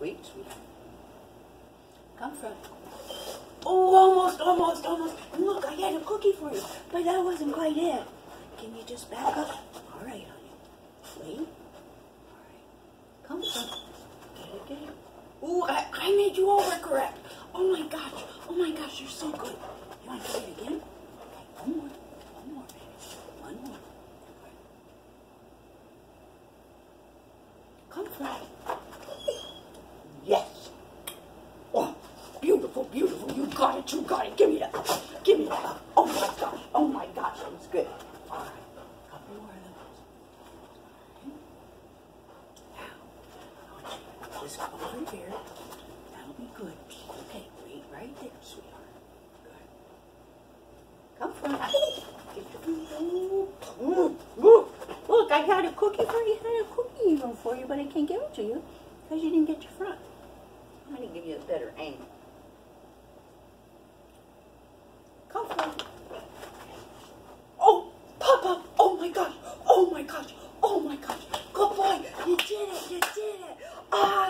Wait, sweetheart. Come front. Oh, almost, almost, almost. Look, I had a cookie for you, but that wasn't quite it. Can you just back up? All right, honey. Wait. All right. Come front. Get it, get it. I, I made you overcorrect. Oh my gosh. Oh my gosh, you're so good. You want to do it again? Okay, one more. One more, baby. One more. Come front. Yes. Oh, You got it, you got it. Give me that. Give me that. Oh my gosh. Oh my gosh, that was good. All right. Couple more of those. Now, you to just over here. That'll be good. Okay, wait right there, sweetheart. Good. Come ooh. Look, I had a cookie for you. I had a cookie even for you, but I can't give it to you because you didn't get your front. I'm going to give you a better angle. Come front. Oh, Papa. Oh my gosh. Oh my gosh. Oh my gosh. Good boy. You did it. You did it.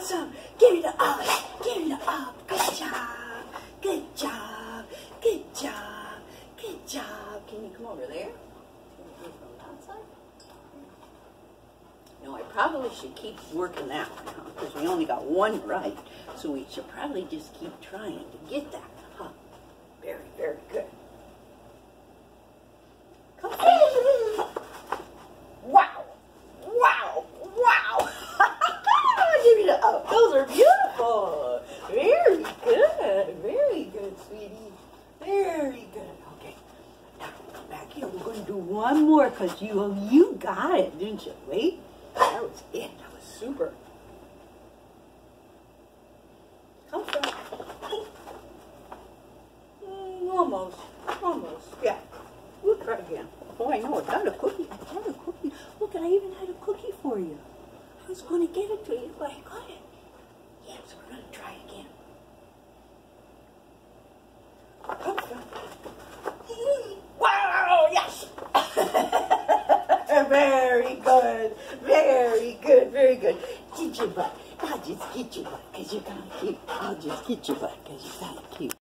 Awesome. Give the up. Give the up. Good job. Good job. Good job. Good job. Can you come over there? No, I probably should keep working that one, Because we only got one right. So we should probably just keep trying to get that, huh? Very, very good. Come on. Wow. Wow. Wow. Give me the up. Those are beautiful. Very good. Very good, sweetie. Very good. Okay. Now come back here. We're going to do one more because you, you got it, didn't you? Wait. That was it. That was super. Come. Mm, almost. Almost. Yeah. We'll try again. Oh, I know. I got a cookie. I got a cookie. Look, I even had a cookie for you. I was going to get it to you, but I got it. Yes, we're going to try again. Come from. Wow! Yes! Very good. Very good. Very good. Get your butt. I'll just get your butt because you're kind of cute. I'll just get your butt because you're kind of cute.